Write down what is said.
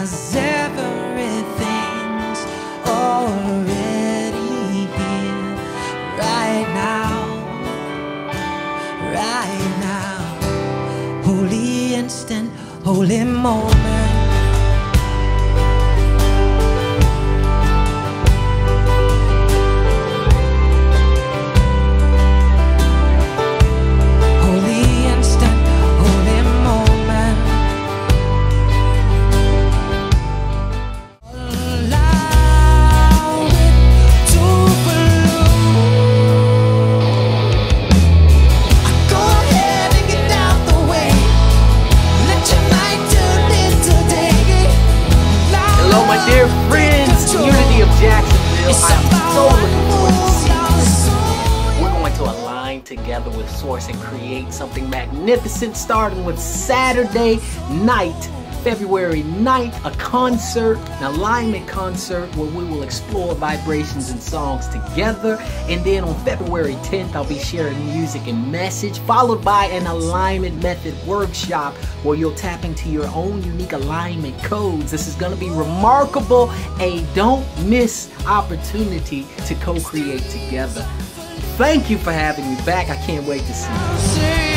Cause everything's already here right now, right now. Holy instant, holy moment. Dear friends, Unity of Jacksonville. I'm so looking forward to seeing this. We're going to align together with Source and create something magnificent, starting with Saturday night, February 9th, a concert, an alignment concert where we will explore vibrations and songs together. And then on February 10th, I'll be sharing music and message, followed by an alignment method workshop where you'll tap into your own unique alignment codes. This is going to be remarkable, a don't miss opportunity to co create together. Thank you for having me back. I can't wait to see you.